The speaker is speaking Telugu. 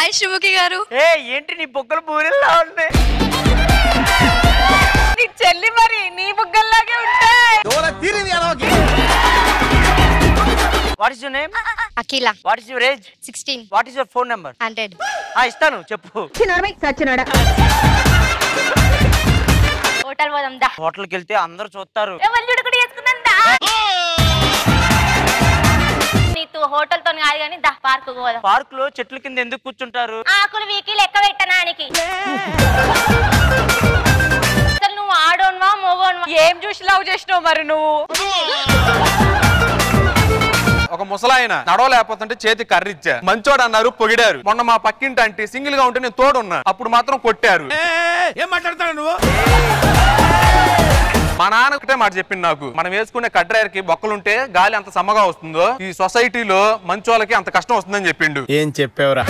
హాయ్ శివుకి గారు. ఏ ఏంటి నీ బొక్కలు బూరెల్లా ఉన్నాయి? నీ చెల్లి మరి నీ బుగ్గల్లాగే ఉంటాయి. What is your name Akhila. What is your age sixteen what is your phone number hundred ఇస్తాను చెప్పు. హోటల్ పోదాం దా. హోటల్కి వెళ్తే అందరూ చూస్తారు. ఎవరు చూడకుండా హోటల్తో కాదు కానీ దా పార్క్ పోదాం. పార్క్లో చెట్ల కింద ఎందుకు కూర్చుంటారు? ఆకులు వీకి లెక్క పెట్టనానికి అసలు నువ్వు ఆడోన్వా మోగోన్వా? ఏం చూసి లవ్ చేసినావు మరి నువ్వు? ఒక ముసలాయన నడవలేకపోతుంటే చేతి కర్రిచ్చా. మంచోడు అన్నారు పొగిడారు. మొన్న మా పక్కింటి అంటే సింగిల్గా ఉంటే నేను తోడున్నా. అప్పుడు మాత్రం కొట్టారు. ఏం మాట్లాడతాడు నువ్వు? మా నాన్న ఒకటే మాట చెప్పింది నాకు. మనం వేసుకునే కడ్రైర్కి బొక్కలుంటే గాలి అంత సమ్మగా వస్తుందో ఈ సొసైటీలో మంచోళ్ళకి అంత కష్టం వస్తుందని చెప్పిండు. ఏం చెప్పేవరా?